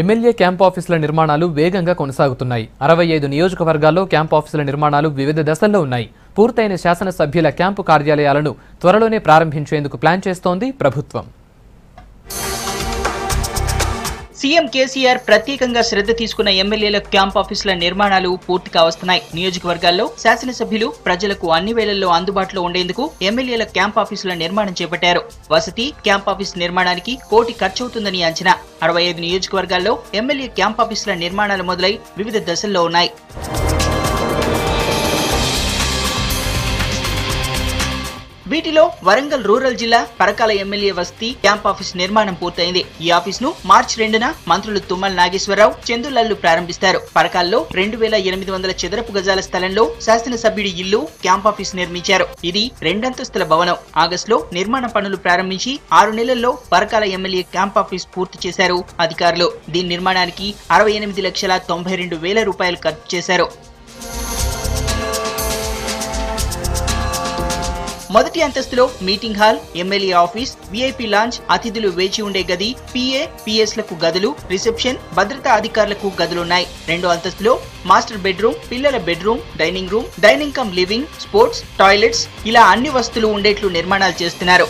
MLA camp ఆఫీసుల నిర్మాణాలు వేగంగా కొనసాగుతున్నాయి. అరవై ఐదు నియోజకవర్గాల్లో క్యాంప్ ఆఫీసుల నిర్మాణాలు వివిధ దశల్లో ఉన్నాయి. పూర్తయిన శాసనసభ్యుల క్యాంపు కార్యాలయాలను త్వరలోనే ప్రారంభించేందుకు ప్లాన్ చేస్తోంది ప్రభుత్వం. సీఎం కేసీఆర్ ప్రత్యేకంగా శ్రద్ధ తీసుకున్న ఎమ్మెల్యేల క్యాంప్ ఆఫీసుల నిర్మాణాలు పూర్తి కావస్తున్నాయి. నియోజకవర్గాల్లో శాసనసభ్యులు ప్రజలకు అన్ని వేళల్లో అందుబాటులో ఉండేందుకు ఎమ్మెల్యేల క్యాంప్ ఆఫీసుల నిర్మాణం చేపట్టారు. వసతి క్యాంప్ ఆఫీస్ నిర్మాణానికి కోటి ఖర్చవుతుందని అంచనా. అరవై ఐదు నియోజకవర్గాల్లో ఎమ్మెల్యే క్యాంప్ ఆఫీసుల నిర్మాణాలు మొదలై వివిధ దశల్లో ఉన్నాయి. వీటిలో వరంగల్ రూరల్ జిల్లా పరకాల ఎమ్మెల్యే వస్తీ క్యాంప్ ఆఫీస్ నిర్మాణం పూర్తయింది. ఈ ఆఫీస్ను మార్చి రెండున మంత్రులు తుమ్మల నాగేశ్వరరావు చందులల్లు ప్రారంభిస్తారు. పరకాల్లో రెండు వేల ఎనిమిది వందల చదరపు గజాల స్థలంలో శాసనసభ్యుడి ఇల్లు క్యాంప్ ఆఫీస్ నిర్మించారు. ఇది రెండంతస్తుల భవనం. ఆగస్టులో నిర్మాణ పనులు ప్రారంభించి ఆరు నెలల్లో పరకాల ఎమ్మెల్యే క్యాంప్ ఆఫీస్ పూర్తి చేశారు అధికారులు. దీని నిర్మాణానికి అరవై ఎనిమిది లక్షల తొంభై రెండు వేల రూపాయలు ఖర్చు చేశారు. మొదటి అంతస్తులో meeting hall MLA office VIP lounge అతిథులు వేచి ఉండే గది పిఏ పిఎస్లకు గదులు రిసెప్షన్ భద్రతా అధికారులకు గదులున్నాయి. రెండో అంతస్తులో మాస్టర్ బెడ్రూమ్ పిల్లల bedroom dining room dining cum living sports toilets ఇలా అన్ని వస్తువులు ఉండేట్లు నిర్మాణాలు చేస్తున్నారు.